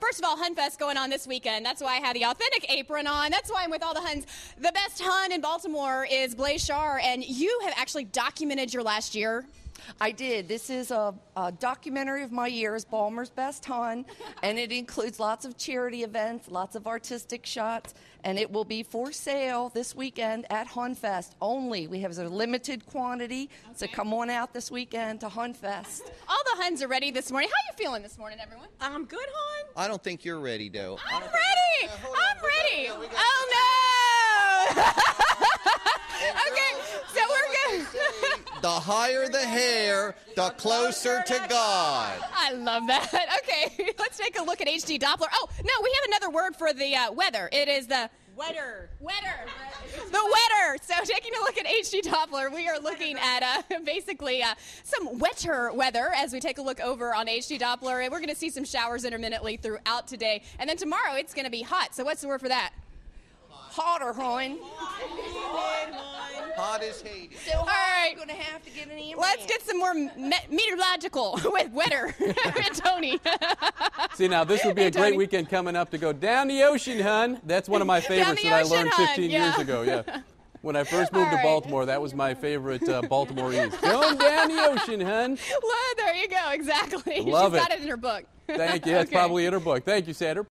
First of all, Honfest going on this weekend. That's why I have the authentic apron on. That's why I'm with all the Hons. The best Hon in Baltimore is Blaze Shar, and you have actually documented your last year. I did. This is a, a documentary of my years, Balmer's Best Hon, and it includes lots of charity events, lots of artistic shots, and it will be for sale this weekend at Honfest only. We have a limited quantity, so come on out this weekend to Honfest. All the Hons are ready this morning. How are you feeling this morning, everyone? I'm good, hon. I don't think you're ready, though. I I'm ready. think- Hold I'm we gotta ready. go, gotta Oh no! okay, so we're good. The higher the hair, the closer to God. I love that. Okay, let's take a look at HD Doppler. Oh no, we have another word for the uh, weather. It is the Wetter. wetter. The wetter. So taking a look at HD Doppler, we are looking at uh, basically uh, some wetter weather as we take a look over on HD Doppler. And we're going to see some showers intermittently throughout today, and then tomorrow it's going to be hot. So what's the word for that? Hotter, Hun. Hot as Hades. So hot, right. I'm going to have to get an ambulance. Let's get some more me- meteorological with wetter. and Tony. See, now this would be Hey, a great Tony. weekend coming up to go down the ocean, hun. That's one of my favorites the that I ocean, learned hun, 15 yeah. years ago. Yeah. When I first moved All to right. Baltimore, that was my favorite uh, Baltimoreese. Going down the ocean, hun. well, there you go. Exactly. Love She's got it. it in her book. Thank you. That's Okay. probably in her book. Thank you, Sandra.